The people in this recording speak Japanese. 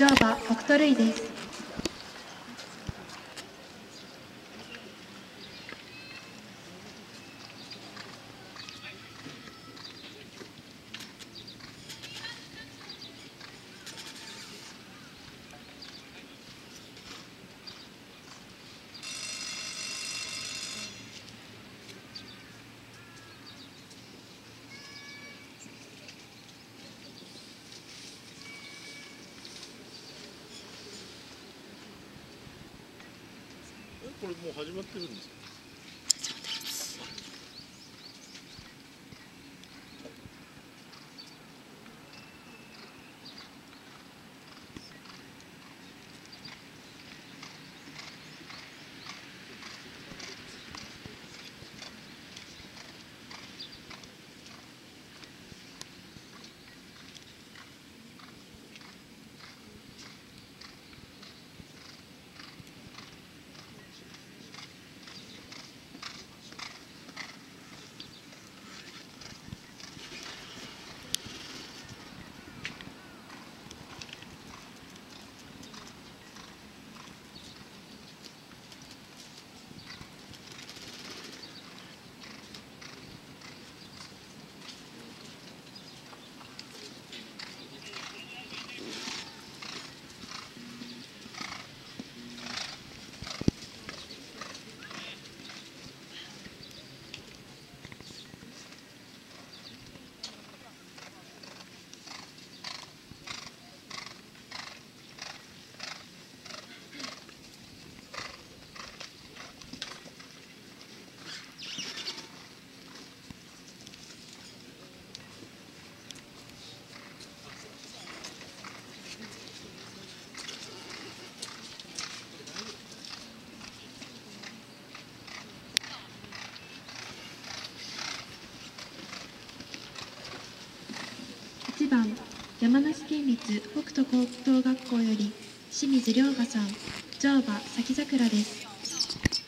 乗馬北斗類です。これもう始まってるんですか？番山梨県立北斗高等学校より清水亮河さん乗馬咲桜です。